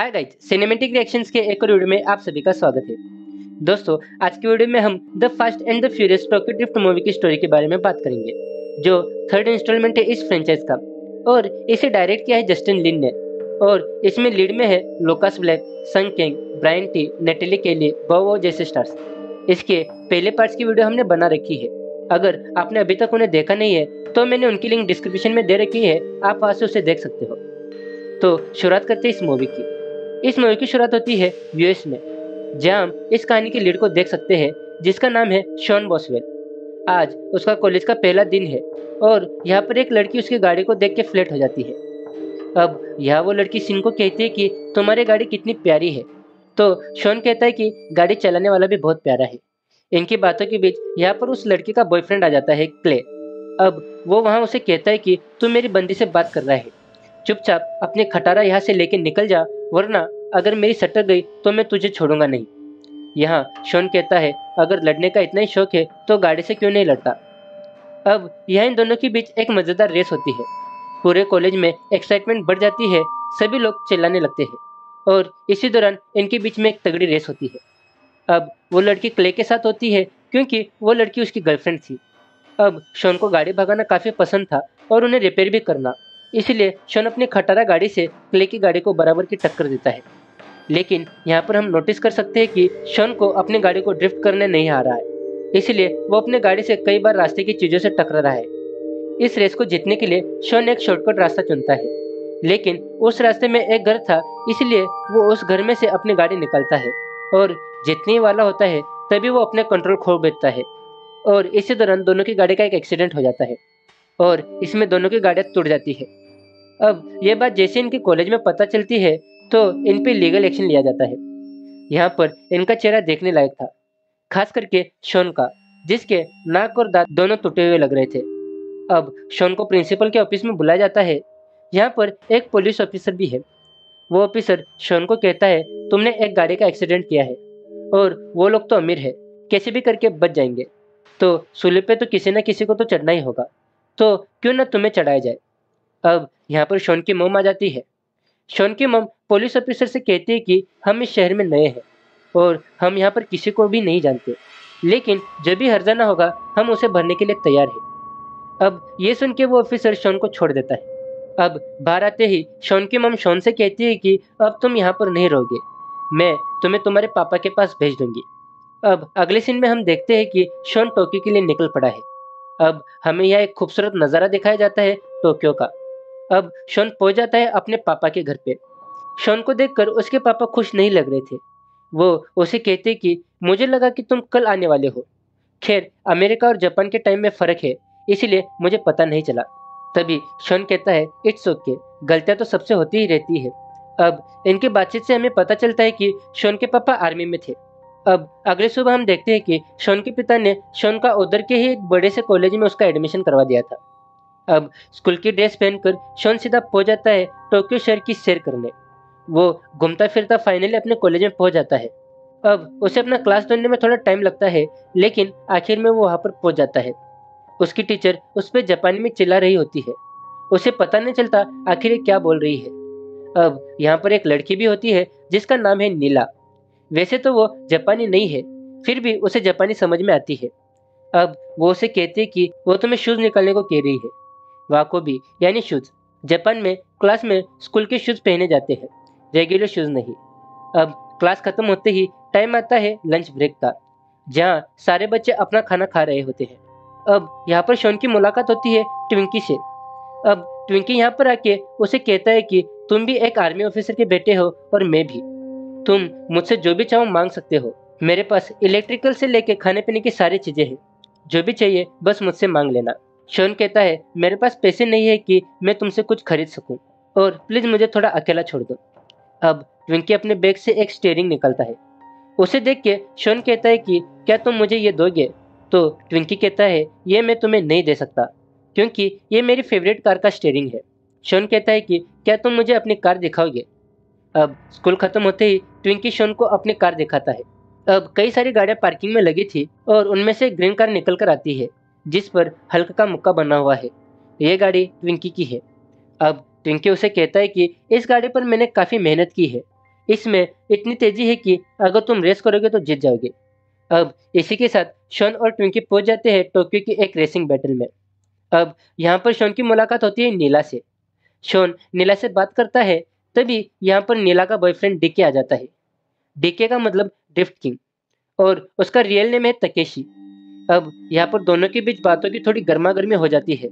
Hi guys cinematic reactions के एक और वीडियो में आप सभी का स्वागत है। दोस्तों, आज की वीडियो में हम the fast and the furious Tokyo drift movie की स्टोरी के बारे में बात करेंगे, जो थर्ड इंस्टॉलमेंट है इस फ्रेंचाइज का। और इसे डायरेक्ट किया है जस्टिन लिन ने। और इसमें लीड में है Lucas Black Sung Kang Brian Tee Nathalie Kelley Bow जैसे स्टार्स इसके पहले पार्ट्स की वीडियो हमने बना रखी है। अगर आपने अभी तक उन्हें देखा नहीं है तो मैंने उनकी लिंक डिस्क्रिप्शन में दे रखी है, आप वहाँ से उसे देख सकते हो। तो शुरुआत करते हैं इस मूवी की। इस मूवी की शुरुआत होती है यूएस में, जहाँ हम इस कहानी के लीड को देख सकते हैं, जिसका नाम है शॉन बॉसवेल। आज उसका कॉलेज का पहला दिन है और यहाँ पर एक लड़की उसकी गाड़ी को देख के फ्लैट हो जाती है। अब यहाँ वो लड़की सिंह को कहती है कि तुम्हारी गाड़ी कितनी प्यारी है। तो शॉन कहता है कि गाड़ी चलाने वाला भी बहुत प्यारा है। इनकी बातों के बीच यहाँ पर उस लड़की का बॉयफ्रेंड आ जाता है, क्ले। अब वो वहाँ उसे कहता है कि तुम मेरी बंदी से बात कर रहा है। चुपचाप अपने खटारा यहाँ से लेके निकल जा, वरना अगर मेरी सटक गई तो मैं तुझे छोड़ूँगा नहीं। यहाँ शोन कहता है, अगर लड़ने का इतना ही शौक है तो गाड़ी से क्यों नहीं लड़ता? अब यह इन दोनों के बीच एक मज़ेदार रेस होती है। पूरे कॉलेज में एक्साइटमेंट बढ़ जाती है, सभी लोग चिल्लाने लगते हैं, और इसी दौरान इनके बीच में एक तगड़ी रेस होती है। अब वो लड़की क्ले के साथ होती है, क्योंकि वो लड़की उसकी गर्लफ्रेंड थी। अब शोन को गाड़ी भगाना काफ़ी पसंद था, और उन्हें रिपेयर भी करना। इसलिए शोन अपनी खटारा गाड़ी से क्ले की गाड़ी को बराबर की टक्कर देता है। लेकिन यहाँ पर हम नोटिस कर सकते हैं कि शोन को अपनी गाड़ी को ड्रिफ्ट करने नहीं आ रहा है। इसलिए वो अपने गाड़ी से कई बार रास्ते की चीज़ों से टकरा रहा है। इस रेस को जीतने के लिए शोन एक शॉर्टकट रास्ता चुनता है। लेकिन उस रास्ते में एक घर था, इसलिए वो उस घर में से अपनी गाड़ी निकालता है और जितने वाला होता है, तभी वो अपने कंट्रोल खो बैठता है और इसी दौरान दोनों की गाड़ी का एक एक्सीडेंट हो जाता है और इसमें दोनों की गाड़ियाँ टूट जाती है। अब यह बात जैसे इनके कॉलेज में पता चलती है तो इन पर लीगल एक्शन लिया जाता है। यहाँ पर इनका चेहरा देखने लायक था, खास करके शोन का, जिसके नाक और दांत दोनों टूटे हुए लग रहे थे। अब शोन को प्रिंसिपल के ऑफ़िस में बुलाया जाता है। यहाँ पर एक पुलिस ऑफिसर भी है। वो ऑफिसर शोन को कहता है, तुमने एक गाड़ी का एक्सीडेंट किया है, और वो लोग तो अमीर है, कैसे भी करके बच जाएँगे। तो सुलह पे तो किसी न किसी को तो चढ़ना ही होगा। तो क्यों ना तुम्हें चढ़ाया जाए? अब यहाँ पर शोन की मोम आ जाती है। शोन की मोम पुलिस ऑफिसर से कहती है कि हम इस शहर में नए हैं और हम यहाँ पर किसी को भी नहीं जानते। लेकिन जब भी हर्जाना होगा, हम उसे भरने के लिए तैयार हैं। अब ये सुन के वो ऑफिसर शोन को छोड़ देता है। अब बाहर आते ही शोन की मम शोन से कहती है कि अब तुम यहाँ पर नहीं रहोगे। मैं तुम्हें तुम्हारे पापा के पास भेज दूँगी। अब अगले सीन में हम देखते हैं कि शोन टोक्यो के लिए निकल पड़ा है। अब हमें यह एक खूबसूरत नज़ारा दिखाया जाता है टोक्यो का। अब शोन पहुँच जाता है अपने पापा के घर पे। शोन को देखकर उसके पापा खुश नहीं लग रहे थे। वो उसे कहते कि, मुझे लगा कि तुम कल आने वाले हो। खैर, अमेरिका और जापान के टाइम में फ़र्क है, इसीलिए मुझे पता नहीं चला। तभी शोन कहता है, इट्स ओके, गलतियाँ तो सबसे होती ही रहती है। अब इनकी बातचीत से हमें पता चलता है कि शोन के पापा आर्मी में थे। अब अगले सुबह हम देखते हैं कि शोन के पिता ने शोन का उधर के ही एक बड़े से कॉलेज में उसका एडमिशन करवा दिया था। अब स्कूल की ड्रेस पहनकर शोन सीधा पहुँच जाता है टोक्यो शहर की सैर करने। वो घूमता फिरता फाइनली अपने कॉलेज में पहुँच जाता है। अब उसे अपना क्लास ढूँढने में थोड़ा टाइम लगता है, लेकिन आखिर में वो वहाँ पर पहुँच जाता है। उसकी टीचर उस पर जापानी में चिल्ला रही होती है। उसे पता नहीं चलता आखिर ये क्या बोल रही है। अब यहाँ पर एक लड़की भी होती है, जिसका नाम है नीला। वैसे तो वो जापानी नहीं है, फिर भी उसे जापानी समझ में आती है। अब वो उसे कहती है कि वो तुम्हें शूज़ निकालने को कह रही है। वाकोबी यानी शूज़ जापान में क्लास में स्कूल के शूज़ पहने जाते हैं। रेगुलर शूज़ नहीं। अब क्लास खत्म होते ही टाइम आता है लंच ब्रेक का, जहाँ सारे बच्चे अपना खाना खा रहे होते हैं। अब यहाँ पर शोन की मुलाकात होती है ट्विंकी से। अब ट्विंकी यहाँ पर आके उसे कहता है कि, तुम भी एक आर्मी ऑफिसर के बेटे हो और मैं भी। तुम मुझसे जो भी चाहो मांग सकते हो। मेरे पास इलेक्ट्रिकल से लेके खाने पीने की सारी चीज़ें हैं। जो भी चाहिए बस मुझसे मांग लेना। शोन कहता है, मेरे पास पैसे नहीं है कि मैं तुमसे कुछ खरीद सकूँ। और प्लीज़ मुझे थोड़ा अकेला छोड़ दो। अब ट्विंकी अपने बैग से एक स्टेयरिंग निकलता है। उसे देख के शोन कहता है कि, क्या तुम मुझे ये दोगे? तो ट्विंकी कहता है, ये मैं तुम्हें नहीं दे सकता, क्योंकि ये मेरी फेवरेट कार का स्टेयरिंग है। शोन कहता है कि, क्या तुम मुझे अपनी कार दिखाओगे? अब स्कूल खत्म होते ही ट्विंकी शोन को अपनी कार दिखाता है। अब कई सारी गाड़ियाँ पार्किंग में लगी थी और उनमें से ग्रीन कार निकल कर आती है। जिस पर हल्क का मुक्का बना हुआ है। ये गाड़ी ट्विंकी की है। अब ट्विंकी उसे कहता है कि इस गाड़ी पर मैंने काफ़ी मेहनत की है। इसमें इतनी तेज़ी है कि अगर तुम रेस करोगे तो जीत जाओगे। अब इसी के साथ शॉन और ट्विंकी पहुँच जाते हैं टोक्यो की एक रेसिंग बैटल में। अब यहाँ पर शॉन की मुलाकात होती है नीला से। शॉन नीला से बात करता है, तभी यहाँ पर नीला का बॉयफ्रेंड डीके आ जाता है। डीके का मतलब ड्रिफ्ट किंग और उसका रियल नेम है तकेशी। अब यहाँ पर दोनों के बीच बातों की थोड़ी गर्मा गर्मी हो जाती है,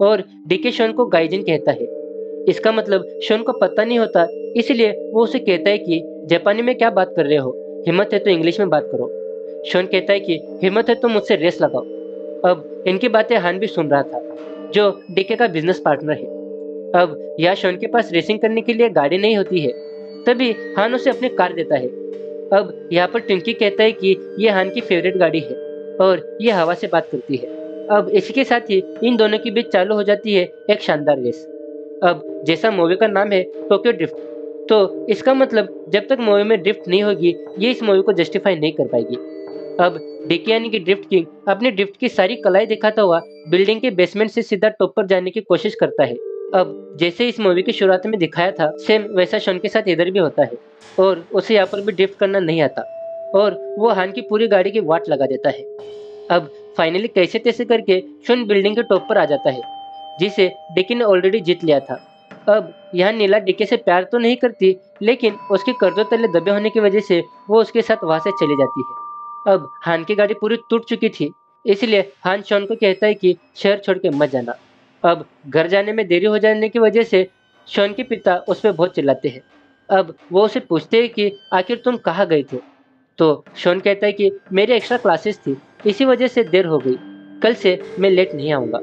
और डीके शोन को गाइजिन कहता है। इसका मतलब शोन को पता नहीं होता, इसलिए वो उसे कहता है कि, जापानी में क्या बात कर रहे हो? हिम्मत है तो इंग्लिश में बात करो। शोन कहता है कि, हिम्मत है तो मुझसे रेस लगाओ। अब इनकी बातें हान भी सुन रहा था, जो डीके का बिज़नेस पार्टनर है। अब यहाँ शोन के पास रेसिंग करने के लिए गाड़ी नहीं होती है, तभी हान उसे अपनी कार देता है। अब यहाँ पर टिंकी कहता है कि यह हान की फेवरेट गाड़ी है। और ये हवा से बात करती है। अब इसी के साथ ही इन दोनों के बीच चालू हो जाती है एक शानदार रेस। अब जैसा मूवी का नाम है टोक्यो ड्रिफ्ट तो इसका मतलब जब तक मूवी में ड्रिफ्ट नहीं होगी, ये इस मूवी को जस्टिफाई नहीं कर पाएगी। अब डिकी यानी कि ड्रिफ्ट किंग अपनी ड्रिफ्ट की सारी कलाएँ दिखाता हुआ बिल्डिंग के बेसमेंट से सीधा टॉप पर जाने की कोशिश करता है। अब जैसे इस मूवी की शुरुआत में दिखाया था सेम वैसा शॉन के साथ इधर भी होता है और उसे यहाँ पर भी ड्रिफ्ट करना नहीं आता। और वो हान की पूरी गाड़ी की वाट लगा देता है। अब फाइनली कैसे तैसे करके शोन बिल्डिंग के टॉप पर आ जाता है, जिसे डिकी ने ऑलरेडी जीत लिया था। अब यहाँ नीला डिकी से प्यार तो नहीं करती, लेकिन उसके कर्जों तले दबे होने की वजह से वो उसके साथ वहाँ से चली जाती है। अब हान की गाड़ी पूरी टूट चुकी थी, इसलिए हान शॉन को कहता है कि शहर छोड़ के मत जाना। अब घर जाने में देरी हो जाने की वजह से शॉन के पिता उस पर बहुत चिल्लाते हैं। अब वो उसे पूछते हैं कि आखिर तुम कहाँ गए थे? तो शॉन कहता है कि मेरी एक्स्ट्रा क्लासेस थी, इसी वजह से देर हो गई। कल से मैं लेट नहीं आऊँगा।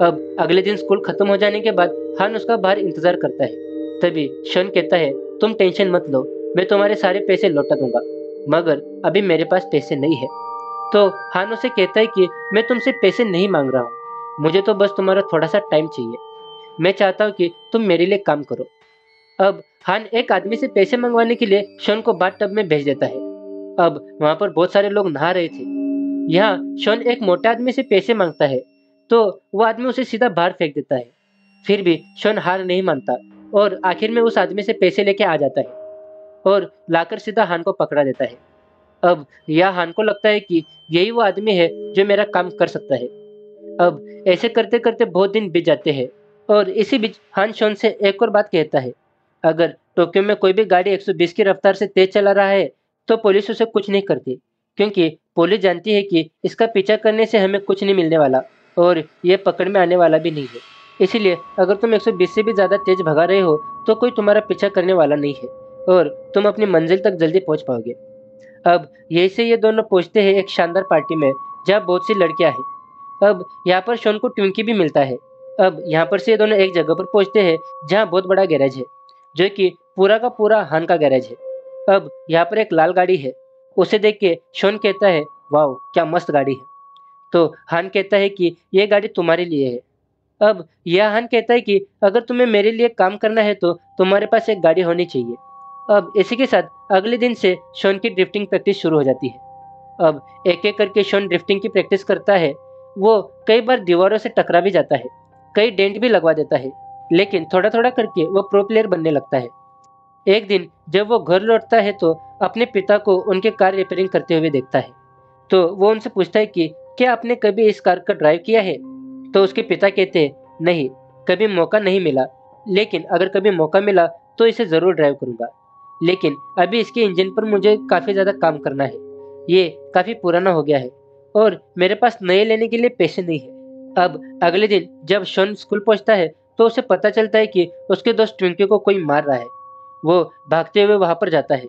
अब अगले दिन स्कूल खत्म हो जाने के बाद हान उसका बाहर इंतज़ार करता है। तभी शोन कहता है, तुम टेंशन मत लो, मैं तुम्हारे सारे पैसे लौटा दूँगा, मगर अभी मेरे पास पैसे नहीं है। तो हान उसे कहता है कि मैं तुमसे पैसे नहीं मांग रहा हूँ, मुझे तो बस तुम्हारा थोड़ा सा टाइम चाहिए। मैं चाहता हूँ कि तुम मेरे लिए काम करो। अब हान एक आदमी से पैसे मंगवाने के लिए शोन को बाथ टब में भेज देता है। अब वहाँ पर बहुत सारे लोग नहा रहे थे। यहाँ शन एक मोटे आदमी से पैसे माँगता है तो वो आदमी उसे सीधा बाहर फेंक देता है। फिर भी शन हार नहीं मानता और आखिर में उस आदमी से पैसे लेके आ जाता है और लाकर सीधा हान को पकड़ा देता है। अब यह हान को लगता है कि यही वो आदमी है जो मेरा काम कर सकता है। अब ऐसे करते करते बहुत दिन बीत जाते हैं और इसी बीच हान शोन से एक और बात कहता है, अगर टोक्यो में कोई भी गाड़ी 120 की रफ्तार से तेज चला रहा है तो पुलिस उसे कुछ नहीं करती, क्योंकि पुलिस जानती है कि इसका पीछा करने से हमें कुछ नहीं मिलने वाला और ये पकड़ में आने वाला भी नहीं है। इसीलिए अगर तुम 120 से भी ज़्यादा तेज भगा रहे हो तो कोई तुम्हारा पीछा करने वाला नहीं है और तुम अपनी मंजिल तक जल्दी पहुँच पाओगे। अब यही से ये दोनों पहुँचते हैं एक शानदार पार्टी में, जहाँ बहुत सी लड़कियाँ हैं। अब यहाँ पर शोन को ट्विंकी भी मिलता है। अब यहाँ पर से ये दोनों एक जगह पर पहुँचते हैं, जहाँ बहुत बड़ा गैरेज है, जो कि पूरा का पूरा हान का गैरेज है। अब यहाँ पर एक लाल गाड़ी है। उसे देख के शोन कहता है वाह क्या मस्त गाड़ी है। तो हान कहता है कि यह गाड़ी तुम्हारे लिए है। अब यह हान कहता है कि, अगर तुम्हें मेरे लिए काम करना है तो तुम्हारे पास एक गाड़ी होनी चाहिए। अब इसी के साथ अगले दिन से शोन की ड्रिफ्टिंग प्रैक्टिस शुरू हो जाती है। अब एक एक करके शोन ड्रिफ्टिंग की प्रैक्टिस करता है। वो कई बार दीवारों से टकरा भी जाता है, कई डेंट भी लगवा देता है, लेकिन थोड़ा थोड़ा करके वो प्रो प्लेयर बनने लगता है। एक दिन जब वो घर लौटता है तो अपने पिता को उनके कार रिपेयरिंग करते हुए देखता है। तो वो उनसे पूछता है कि, क्या आपने कभी इस कार का ड्राइव किया है? तो उसके पिता कहते हैं, नहीं, कभी मौका नहीं मिला। लेकिन अगर कभी मौका मिला तो इसे ज़रूर ड्राइव करूँगा। लेकिन अभी इसके इंजन पर मुझे काफ़ी ज़्यादा काम करना है। ये काफ़ी पुराना हो गया है और मेरे पास नए लेने के लिए पैसे नहीं है। अब अगले दिन जब शोन स्कूल पहुँचता है तो उसे पता चलता है कि उसके दोस्त ट्विंकी को कोई मार रहा है। वो भागते हुए वहाँ पर जाता है।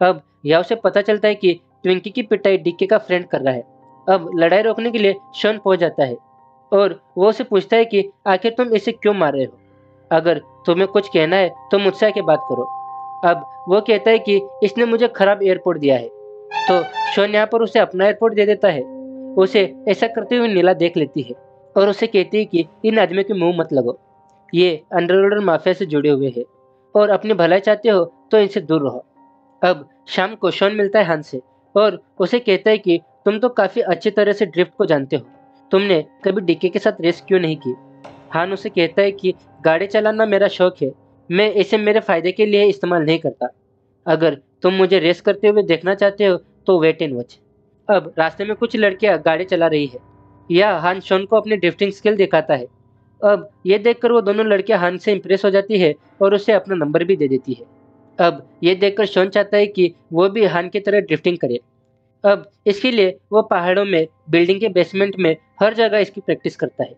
अब यह उसे पता चलता है कि ट्विंकी की पिटाई डीके का फ्रेंड कर रहा है। अब लड़ाई रोकने के लिए शोन पहुँच जाता है और वो उसे पूछता है कि, आखिर तुम इसे क्यों मार रहे हो? अगर तुम्हें कुछ कहना है तो मुझसे आके बात करो। अब वो कहता है कि, इसने मुझे खराब एयरपोर्ट दिया है। तो शोन यहाँ पर उसे अपना एयरपोर्ट दे देता है। उसे ऐसा करते हुए नीला देख लेती है और उसे कहती है कि, इन आदमियों के मुँह मत लगो ये अंडरवर्ल्ड माफिया से जुड़े हुए हैं। और अपनी भलाई चाहते हो तो इनसे दूर रहो। अब शाम को शॉन मिलता है हन से और उसे कहता है कि तुम तो काफ़ी अच्छी तरह से ड्रिफ्ट को जानते हो। तुमने कभी डिक्के के साथ रेस क्यों नहीं की? हान उसे कहता है कि गाड़ी चलाना मेरा शौक है, मैं इसे मेरे फ़ायदे के लिए इस्तेमाल नहीं करता। अगर तुम मुझे रेस करते हुए देखना चाहते हो तो वेट एंड वॉच अब रास्ते में कुछ लड़कियाँ गाड़ी चला रही है। यह हान शॉन को अपनी ड्रिफ्टिंग स्किल दिखाता है। अब ये देखकर वो दोनों लड़कियाँ हान से इम्प्रेस हो जाती है और उसे अपना नंबर भी दे देती है। अब ये देखकर शोन चाहता है कि वो भी हान की तरह ड्रिफ्टिंग करे। अब इसके लिए वो पहाड़ों में बिल्डिंग के बेसमेंट में हर जगह इसकी प्रैक्टिस करता है।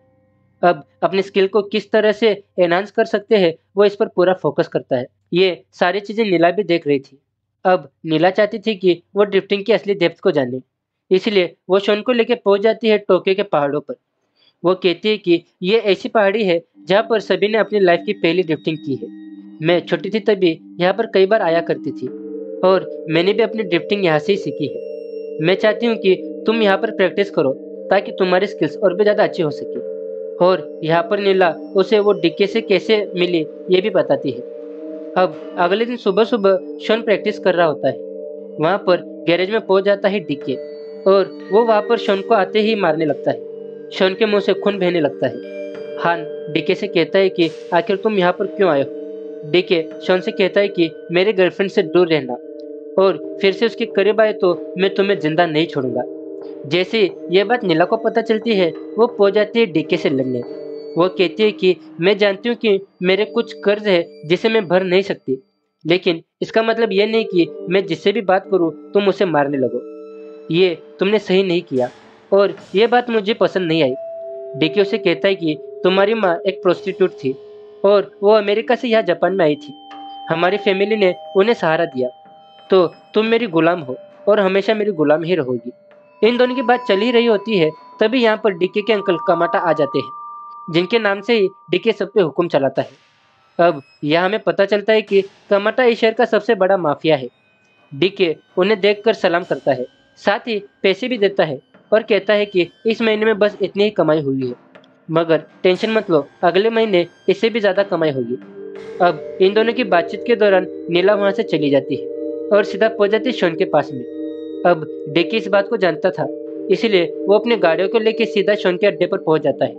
अब अपनी स्किल को किस तरह से एनहांस कर सकते हैं, वो इस पर पूरा फोकस करता है। ये सारी चीज़ें नीला भी देख रही थी। अब नीला चाहती थी कि वो ड्रिफ्टिंग की असली डेप्थ को जाने। इसलिए वो शोन को लेकर पहुँच जाती है टोक्यो के पहाड़ों पर। वो कहती है कि ये ऐसी पहाड़ी है जहाँ पर सभी ने अपनी लाइफ की पहली ड्रिफ्टिंग की है। मैं छोटी थी तभी यहाँ पर कई बार आया करती थी और मैंने भी अपनी ड्रिफ्टिंग यहाँ से ही सीखी है। मैं चाहती हूँ कि तुम यहाँ पर प्रैक्टिस करो ताकि तुम्हारी स्किल्स और भी ज़्यादा अच्छी हो सके। और यहाँ पर नीला उसे वो डिक्के से कैसे मिली ये भी बताती है। अब अगले दिन सुबह सुबह शोन प्रैक्टिस कर रहा होता है। वहाँ पर गैरेज में पहुँच जाता है डिक्के और वो वहाँ पर शोन को आते ही मारने लगता है। शोन के मुँह से खून बहने लगता है। हान, डीके से कहता है कि, आखिर तुम यहाँ पर क्यों आए हो? डिके शोन से कहता है कि, मेरे गर्लफ्रेंड से दूर रहना। और फिर से उसके करीब आए तो मैं तुम्हें ज़िंदा नहीं छोड़ूँगा। जैसे ये बात नीला को पता चलती है, वो पहुँच जाती है डीके से लड़ने। वो कहती है कि, मैं जानती हूँ कि मेरे कुछ कर्ज है जिसे मैं भर नहीं सकती। लेकिन इसका मतलब ये नहीं कि मैं जिससे भी बात करूँ, तुम उसे मारने लगो। ये तुमने सही नहीं किया। और ये बात मुझे पसंद नहीं आई। डीके उसे कहता है कि तुम्हारी माँ एक प्रोस्टिट्यूट थी और वो अमेरिका से यहाँ जापान में आई थी। हमारी फैमिली ने उन्हें सहारा दिया। तो तुम मेरी गुलाम हो और हमेशा मेरी गुलाम ही रहोगी। इन दोनों की बात चल ही रही होती है, तभी यहाँ पर डीके के अंकल कमाटा आ जाते हैं, जिनके नाम से ही डीके सब पे हुक्म चलाता है। अब यह हमें पता चलता है कि कमाटा इस शहर का सबसे बड़ा माफिया है। डीके उन्हें देखकर सलाम करता है, साथ ही पैसे भी देता है। और कहता है कि इस महीने में बस इतनी ही कमाई हुई है। मगर टेंशन मत लो, अगले महीने इससे भी ज़्यादा कमाई होगी। अब इन दोनों की बातचीत के दौरान नीला वहाँ से चली जाती है और सीधा पहुँच जाती है शोन के पास में। अब डेकी इस बात को जानता था, इसलिए वो अपने गाड़ियों को लेकर सीधा शोन के अड्डे पर पहुँच जाता है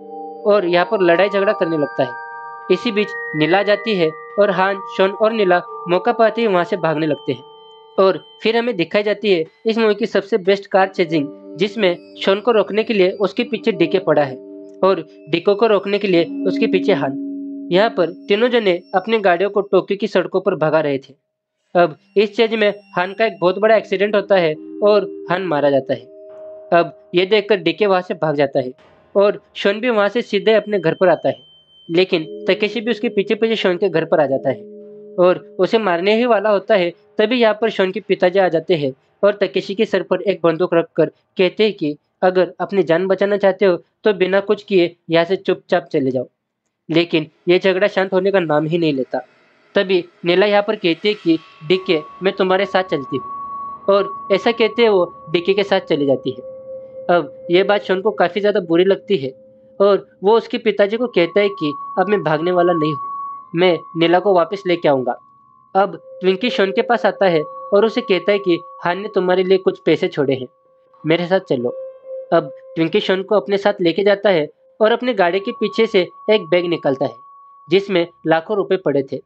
और यहाँ पर लड़ाई झगड़ा करने लगता है। इसी बीच नीला जाती है और हान, शोन और नीला मौका पाते ही वहाँ से भागने लगते हैं। और फिर हमें दिखाई जाती है इस मूवी की सबसे बेस्ट कार चेजिंग जिसमें शोन को रोकने के लिए उसके पीछे डीके पड़ा है और डिको को रोकने के लिए उसके पीछे हान यहाँ पर तीनों जने अपनी गाड़ियों को टोक्यो की सड़कों पर भगा रहे थे। अब इस चेज में हान का एक बहुत बड़ा एक्सीडेंट होता है और हान मारा जाता है। अब ये देखकर डीके वहाँ से भाग जाता है और शोन भी वहाँ से सीधे अपने घर पर आता है। लेकिन तकेशी भी उसके पीछे पीछे शोन के घर पर आ जाता है और उसे मारने ही वाला होता है तभी यहाँ पर शोन के पिताजी आ जाते हैं और तकेशी के सर पर एक बंदूक रखकर कहते हैं कि, अगर अपनी जान बचाना चाहते हो तो बिना कुछ किए यहाँ से चुपचाप चले जाओ। लेकिन ये झगड़ा शांत होने का नाम ही नहीं लेता। तभी नीला यहाँ पर कहती है कि डीके मैं तुम्हारे साथ चलती हूँ। और ऐसा कहते वो डिक्की के साथ चली जाती है। अब ये बात शोन को काफ़ी ज़्यादा बुरी लगती है और वो उसके पिताजी को कहता है कि, अब मैं भागने वाला नहीं हूँ। मैं नीला को वापस लेके आऊँगा। अब ट्विंकी शोन के पास आता है और उसे कहता है कि हान ने तुम्हारे लिए कुछ पैसे छोड़े हैं। मेरे साथ चलो। अब ट्विंकी शोन को अपने साथ लेके जाता है और अपनी गाड़ी के पीछे से एक बैग निकलता है, जिसमें लाखों रुपए पड़े थे।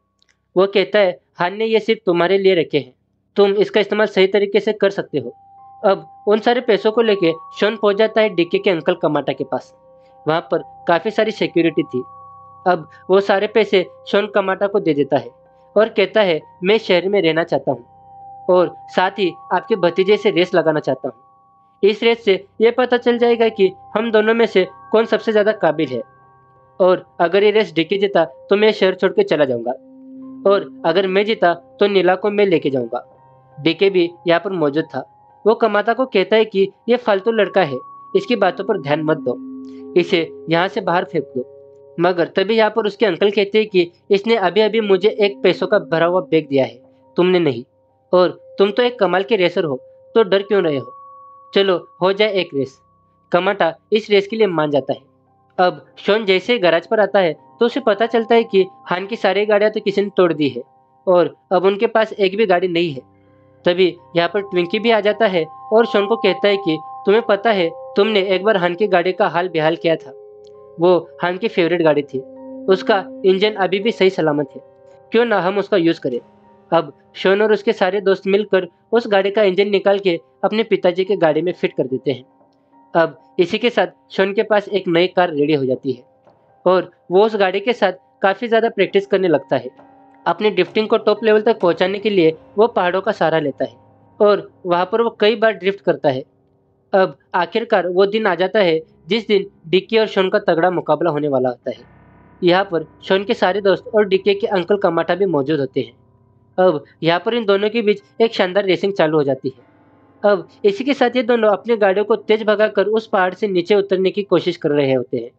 वो कहता है हान ने ये सिर्फ़ तुम्हारे लिए रखे हैं। तुम इसका इस्तेमाल सही तरीके से कर सकते हो। अब उन सारे पैसों को लेके शोन पहुँच जाता है डीके के अंकल कमाटा के पास। वहाँ पर काफ़ी सारी सिक्योरिटी थी। अब वो सारे पैसे शोन कमाटा को दे देता है। और कहता है, मैं शहर में रहना चाहता हूँ और साथ ही आपके भतीजे से रेस लगाना चाहता हूँ। इस रेस से यह पता चल जाएगा कि हम दोनों में से कौन सबसे ज़्यादा काबिल है। और अगर ये रेस डिके जीता तो मैं शहर छोड़ के चला जाऊँगा। और अगर मैं जीता तो नीला को मैं लेके जाऊँगा। डीके भी यहाँ पर मौजूद था। वो कमाता को कहता है कि ये फालतू लड़का है, इसकी बातों पर ध्यान मत दो। इसे यहाँ से बाहर फेंक दो। मगर तभी यहाँ पर उसके अंकल कहते हैं कि इसने अभी अभी मुझे एक पैसों का भरा हुआ बैग दिया है। तुमने नहीं। और तुम तो एक कमाल के रेसर हो तो डर क्यों रहे हो? चलो, हो जाए एक रेस। कमाटा इस रेस के लिए मान जाता है। अब शोन जैसे ही गराज पर आता है तो उसे पता चलता है कि हान की सारी गाड़ियाँ तो किसी ने तोड़ दी है, और अब उनके पास एक भी गाड़ी नहीं है। तभी यहाँ पर ट्विंकी भी आ जाता है, और शोन को कहता है कि, तुम्हें पता है, तुमने एक बार हान की गाड़ी का हाल बेहाल किया था। वो हान की फेवरेट गाड़ी थी। उसका इंजन अभी भी सही सलामत है। क्यों ना हम उसका यूज़ करें? अब शोन और उसके सारे दोस्त मिलकर उस गाड़ी का इंजन निकाल के अपने पिताजी के गाड़ी में फिट कर देते हैं। अब इसी के साथ शोन के पास एक नई कार रेडी हो जाती है। और वो उस गाड़ी के साथ काफ़ी ज़्यादा प्रैक्टिस करने लगता है। अपनी ड्रिफ्टिंग को टॉप लेवल तक पहुँचाने के लिए वो पहाड़ों का सहारा लेता है। और वहाँ पर वो कई बार ड्रिफ्ट करता है। अब आखिरकार वो दिन आ जाता है जिस दिन डिक्की और शोन का तगड़ा मुकाबला होने वाला होता है, यहाँ पर शोन के सारे दोस्त और डिक्के के अंकल कमाटा भी मौजूद होते हैं। अब यहाँ पर इन दोनों के बीच एक शानदार रेसिंग चालू हो जाती है। अब इसी के साथ ये दोनों अपनी गाड़ियों को तेज भगाकर उस पहाड़ से नीचे उतरने की कोशिश कर रहे होते हैं।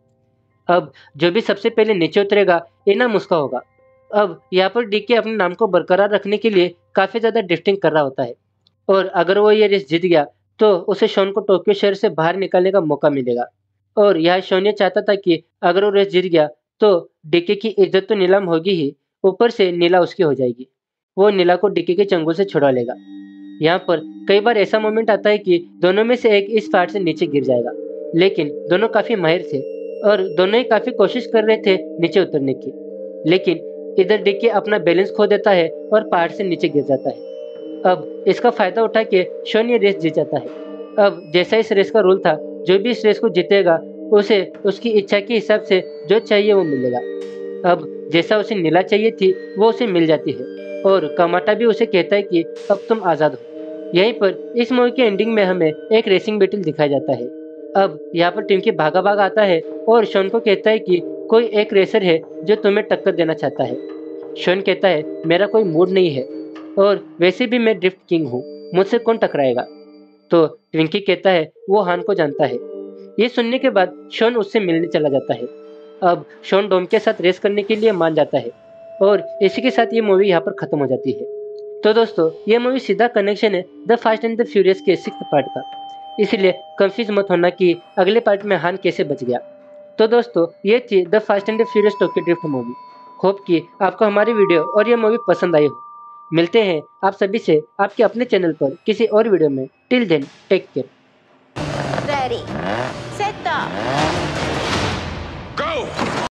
अब जो भी सबसे पहले नीचे उतरेगा, इनाम उसका होगा। अब यहाँ पर डिक्के अपने नाम को बरकरार रखने के लिए काफ़ी ज़्यादा ड्रिफ्टिंग कर रहा होता है। और अगर वो ये रेस जीत गया तो उसे शोन को टोक्यो शहर से बाहर निकलने का मौका मिलेगा। और यह शोन ये चाहता था कि अगर वो रेस जीत गया तो डीके की इज़्ज़त तो नीलाम होगी ही, ऊपर से नीला उसकी हो जाएगी। वो नीला को डीके के चंगुल से छुड़ा लेगा। यहाँ पर कई बार ऐसा मोमेंट आता है कि दोनों में से एक इस फाट से नीचे गिर जाएगा। लेकिन दोनों काफ़ी माहिर थे और दोनों ही काफ़ी कोशिश कर रहे थे नीचे उतरने की। लेकिन इधर डिक्की अपना बैलेंस खो देता है और पहाड़ से नीचे गिर जाता है। अब इसका फ़ायदा उठा के शोन ये रेस जीत जाता है। अब जैसा इस रेस का रूल था, जो भी इस रेस को जीतेगा, उसे उसकी इच्छा के हिसाब से जो चाहिए वो मिलेगा। अब जैसा उसे नीला चाहिए थी, वो उसे मिल जाती है। और कमाटा भी उसे कहता है कि अब तुम आज़ाद हो। यहीं पर इस मूवी के एंडिंग में हमें एक रेसिंग बैटल दिखाया जाता है। अब यहाँ पर टीम की भागा भाग आता है और शोन को कहता है कि कोई एक रेसर है जो तुम्हें टक्कर देना चाहता है। शोन कहता है, मेरा कोई मूड नहीं है। और वैसे भी मैं ड्रिफ्ट किंग हूँ। मुझसे कौन टकराएगा? तो ट्विंकी कहता है, वो हान को जानता है। ये सुनने के बाद शोन उससे मिलने चला जाता है। अब शोन डोम के साथ रेस करने के लिए मान जाता है और इसी के साथ ये मूवी यहाँ पर ख़त्म हो जाती है। तो दोस्तों, ये मूवी सीधा कनेक्शन है the fast and the furious के सिक्स पार्ट का। इसलिए कंफ्यूज मत होना कि अगले पार्ट में हान कैसे बच गया। तो दोस्तों, ये थी the fast and the furious Tokyo drift movie hope कि आपको हमारी वीडियो और ये मूवी पसंद आई हो। मिलते हैं आप सभी से आपके अपने चैनल पर किसी और वीडियो में टिल देन टेक केयर!